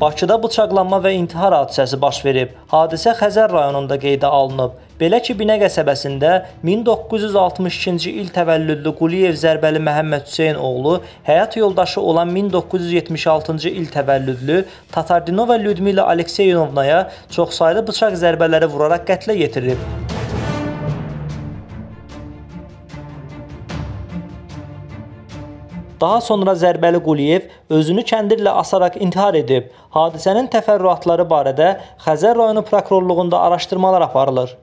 Bakıda bıçaqlanma və intihar hadisəsi baş verib. Hadisə Xəzər rayonunda qeydə alınıb. Belə ki, Binə qəsəbəsində 1962-ci il təvəllüdlü Quliyev Zərbəli Məhəmməd Hüseyn oğlu həyat yoldaşı olan 1976-cı il təvəllüdlü Tatardinova Lyudmila Alekseyenovnaya çoxsaylı bıçaq zərbələri vuraraq qətlə yetirib. Daha sonra Zərbəli Quliyev özünü kəndirlə asaraq intihar edib. Hadisənin təfərrüatları barədə Xəzər rayonu prokurorluğunda araşdırmalar aparılır.